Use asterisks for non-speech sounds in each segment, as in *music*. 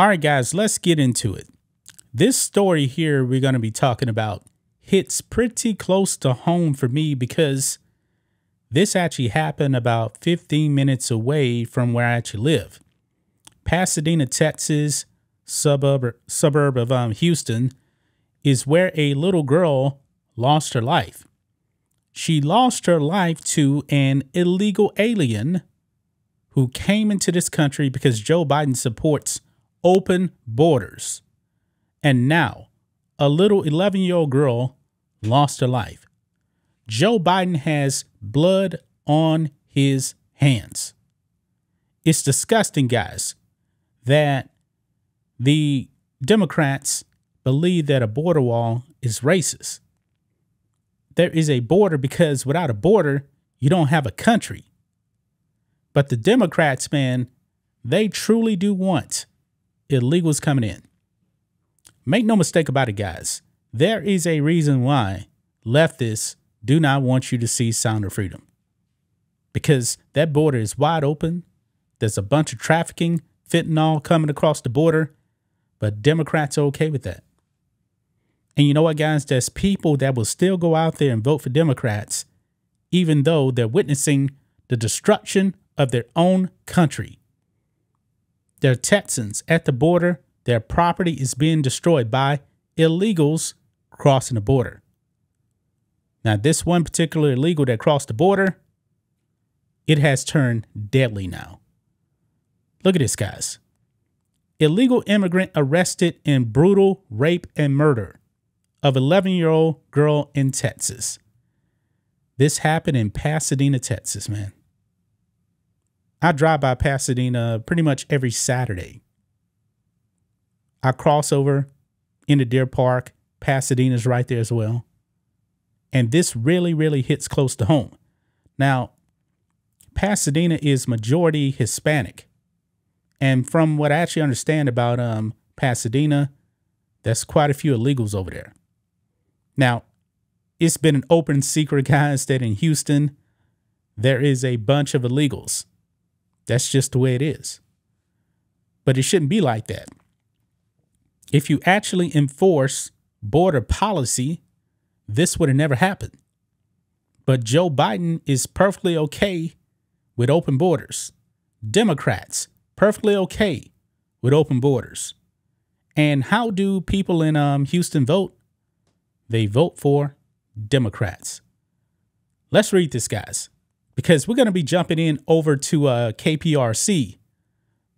All right, guys, let's get into it. This story here we're going to be talking about hits pretty close to home for me because this actually happened about 15 minutes away from where I actually live. Pasadena, Texas, suburb suburb of um, Houston, is where a little girl lost her life. She lost her life to an illegal alien who came into this country because Joe Biden supports open borders. And now, a little 11 year old girl lost her life. Joe Biden has blood on his hands. It's disgusting, guys, that the Democrats believe that a border wall is racist. There is a border because without a border, you don't have a country. But the Democrats, man, they truly do want illegals coming in. Make no mistake about it, guys. There is a reason why leftists do not want you to see Sound of Freedom. Because that border is wide open. There's a bunch of trafficking, fentanyl coming across the border, but Democrats are okay with that. And you know what, guys? There's people that will still go out there and vote for Democrats, even though they're witnessing the destruction of their own country. There are Texans at the border. Their property is being destroyed by illegals crossing the border. Now, this one particular illegal that crossed the border, it has turned deadly now. Look at this, guys. Illegal immigrant arrested in brutal rape and murder of 11 year old girl in Texas. This happened in Pasadena, Texas, man. I drive by Pasadena pretty much every Saturday. I cross over into Deer Park. Pasadena's right there as well. And this really, really hits close to home. Now, Pasadena is majority Hispanic. And from what I actually understand about um, Pasadena, there's quite a few illegals over there. Now, it's been an open secret, *laughs* guys, that in Houston, there is a bunch of illegals. That's just the way it is. But it shouldn't be like that. If you actually enforce border policy, this would have never happened. But Joe Biden is perfectly okay with open borders. Democrats, perfectly okay with open borders. And how do people in um, Houston vote? They vote for Democrats. Let's read this, guys because we're going to be jumping in over to uh, KPRC,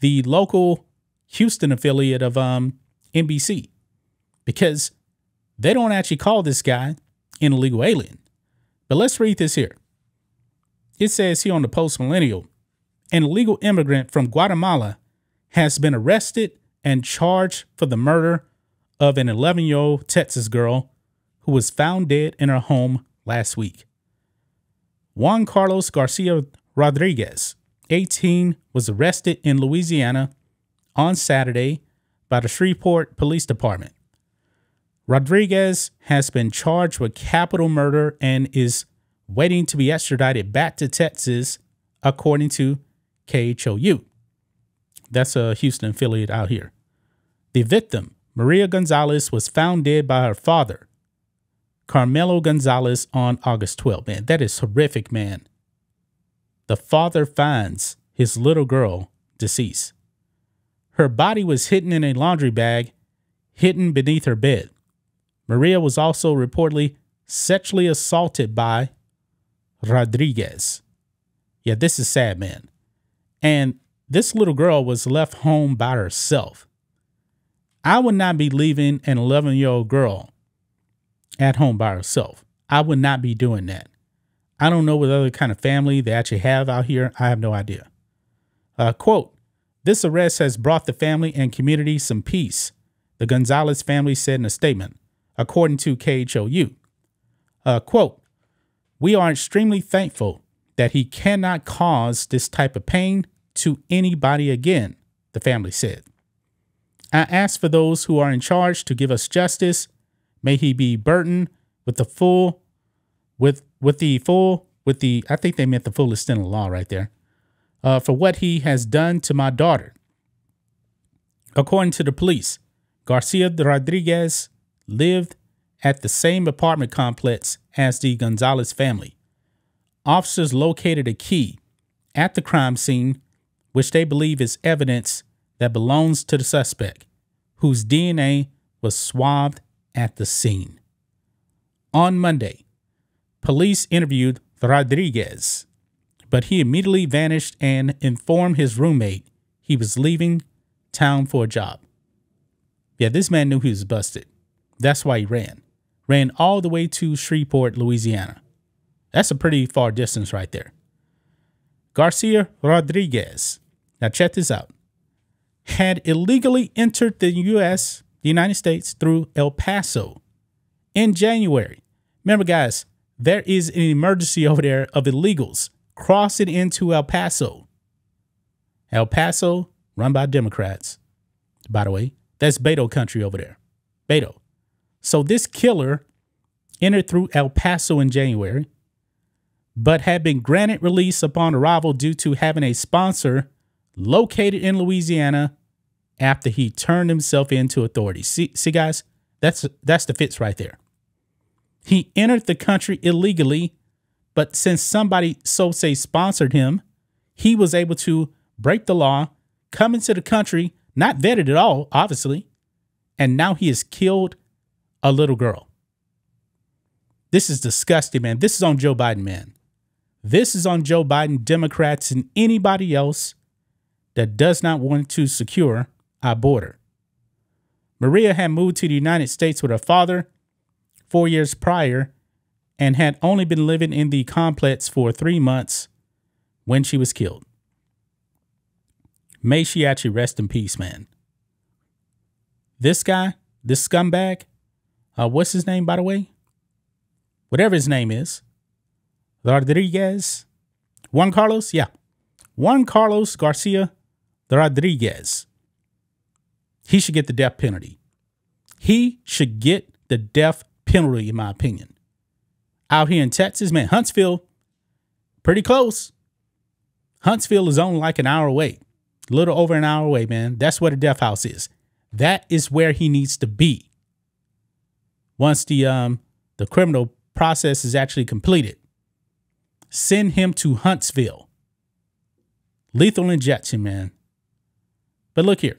the local Houston affiliate of um, NBC, because they don't actually call this guy an illegal alien. But let's read this here. It says here on the Post Millennial an illegal immigrant from Guatemala has been arrested and charged for the murder of an 11 year old Texas girl who was found dead in her home last week. Juan Carlos Garcia Rodriguez, 18, was arrested in Louisiana on Saturday by the Shreveport Police Department. Rodriguez has been charged with capital murder and is waiting to be extradited back to Texas, according to KHOU. That's a Houston affiliate out here. The victim, Maria Gonzalez, was found dead by her father, Carmelo Gonzalez on August 12th. Man, that is horrific, man. The father finds his little girl deceased. Her body was hidden in a laundry bag, hidden beneath her bed. Maria was also reportedly sexually assaulted by Rodriguez. Yeah, this is sad, man. And this little girl was left home by herself. I would not be leaving an 11 year old girl at home by herself. I would not be doing that. I don't know what other kind of family they actually have out here. I have no idea. Uh, quote, this arrest has brought the family and community some peace, the Gonzalez family said in a statement, according to KHOU. Uh, quote, we are extremely thankful that he cannot cause this type of pain to anybody again, the family said. I ask for those who are in charge to give us justice May he be burdened with the full, with with the full, with the I think they meant the full extent of the law right there, uh, for what he has done to my daughter. According to the police, Garcia Rodriguez lived at the same apartment complex as the Gonzalez family. Officers located a key at the crime scene, which they believe is evidence that belongs to the suspect, whose DNA was swabbed at the scene. On Monday, police interviewed Rodriguez, but he immediately vanished and informed his roommate he was leaving town for a job. Yeah, this man knew he was busted. That's why he ran. Ran all the way to Shreveport, Louisiana. That's a pretty far distance right there. Garcia Rodriguez, now check this out, had illegally entered the U.S., the United States, through El Paso in January. Remember, guys, there is an emergency over there of illegals crossing into El Paso. El Paso, run by Democrats, by the way. That's Beto country over there. Beto. So this killer entered through El Paso in January, but had been granted release upon arrival due to having a sponsor located in Louisiana after he turned himself into authority. See, see, guys, that's that's the fits right there. He entered the country illegally, but since somebody so say sponsored him, he was able to break the law, come into the country, not vetted at all, obviously, and now he has killed a little girl. This is disgusting, man. This is on Joe Biden, man. This is on Joe Biden, Democrats, and anybody else that does not want to secure our border. Maria had moved to the United States with her father four years prior and had only been living in the complex for three months when she was killed. May she actually rest in peace, man. This guy, this scumbag, uh, what's his name, by the way? Whatever his name is, Rodriguez, Juan Carlos, yeah, Juan Carlos Garcia Rodriguez. He should get the death penalty. He should get the death penalty, in my opinion. Out here in Texas, man, Huntsville, pretty close. Huntsville is only like an hour away, a little over an hour away, man. That's where the death house is. That is where he needs to be. Once the um the criminal process is actually completed, send him to Huntsville. Lethal injection, man. But look here.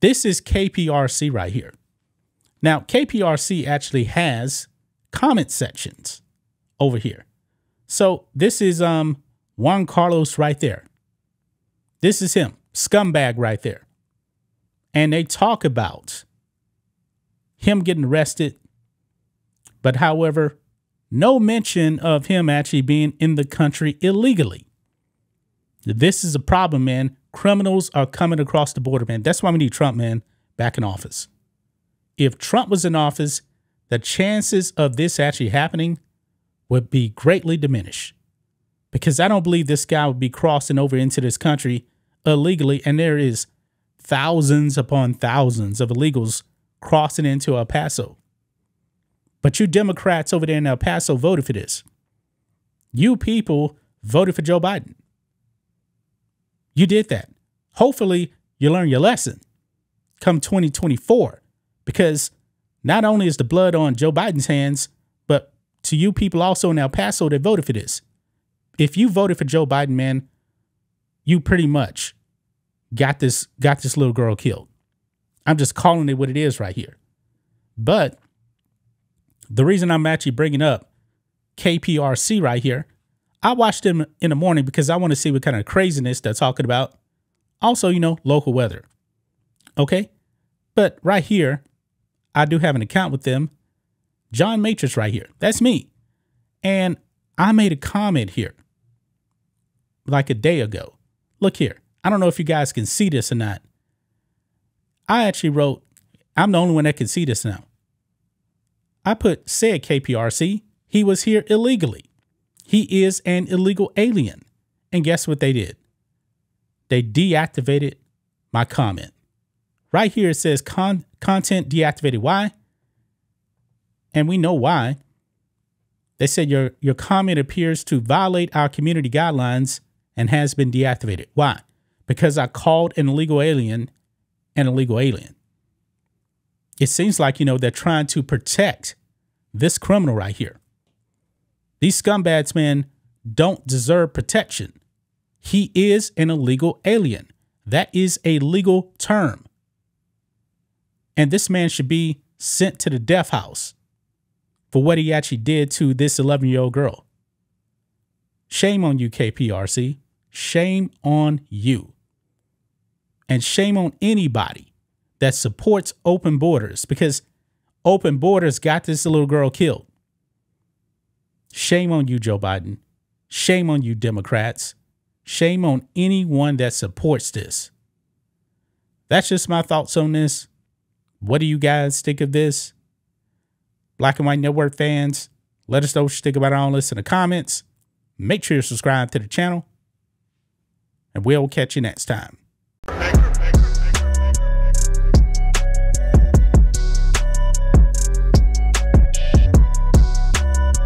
This is KPRC right here. Now, KPRC actually has comment sections over here. So this is um Juan Carlos right there. This is him, scumbag right there. And they talk about him getting arrested, but however, no mention of him actually being in the country illegally. This is a problem, man. Criminals are coming across the border, man. That's why we need Trump, man, back in office if Trump was in office, the chances of this actually happening would be greatly diminished. Because I don't believe this guy would be crossing over into this country illegally, and there is thousands upon thousands of illegals crossing into El Paso. But you Democrats over there in El Paso voted for this. You people voted for Joe Biden. You did that. Hopefully, you learn your lesson come 2024 because not only is the blood on Joe Biden's hands, but to you people also in El Paso that voted for this. If you voted for Joe Biden, man, you pretty much got this got this little girl killed. I'm just calling it what it is right here. But the reason I'm actually bringing up KPRC right here, I watch them in the morning because I want to see what kind of craziness they're talking about. Also, you know, local weather. Okay? But right here, I do have an account with them. John Matrix right here. That's me. And I made a comment here like a day ago. Look here. I don't know if you guys can see this or not. I actually wrote, I'm the only one that can see this now. I put said KPRC, he was here illegally. He is an illegal alien. And guess what they did? They deactivated my comment. Right here it says con content deactivated. Why? And we know why. They said your, your comment appears to violate our community guidelines and has been deactivated. Why? Because I called an illegal alien an illegal alien. It seems like, you know, they're trying to protect this criminal right here. These scumbags, man, don't deserve protection. He is an illegal alien. That is a legal term. And this man should be sent to the death house for what he actually did to this 11 year old girl. Shame on you, KPRC. Shame on you. And shame on anybody that supports open borders because open borders got this little girl killed. Shame on you, Joe Biden. Shame on you, Democrats. Shame on anyone that supports this. That's just my thoughts on this. What do you guys think of this? Black and White Network fans, let us know what you think about all this in the comments. Make sure you subscribe to the channel, and we'll catch you next time.